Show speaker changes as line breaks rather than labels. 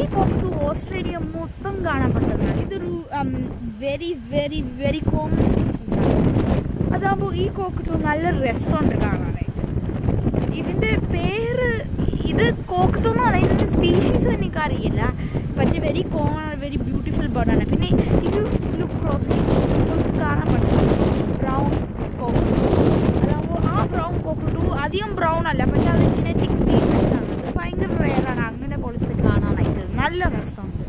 ഈ കോട്ടു ഓസ്ട്രേലിയ മൊത്തം കാണപ്പെടുന്നതാണ് ഇതൊരു very very very common species ആണ്. അതാകുമ്പോൾ ഈ കോക്കറ്റു നല്ല രസമുണ്ട് കാണാനായിട്ട്. ഇതിന്റെ പേര് ഇത് കോക്കറ്റു എന്നാണ് ഇതിന്റെ സ്പീഷീസ് എനിക്കറിയില്ല. പക്ഷേ വെരി കോമൺ വെരി ബ്യൂട്ടിഫുൾ ബേർഡാണ് പിന്നെ ഇത് ലുക്ക് ക്രോസ്ലി നിങ്ങൾക്ക് കാണാൻ പറ്റും. ബ്രൗൺ കോക്കറ്റു അതാകുമ്പോൾ ആ ബ്രൗൺ കോക്കറ്റു അധികം ബ്രൗൺ അല്ല. പക്ഷേ അത് ജനറ്റിക് awesome.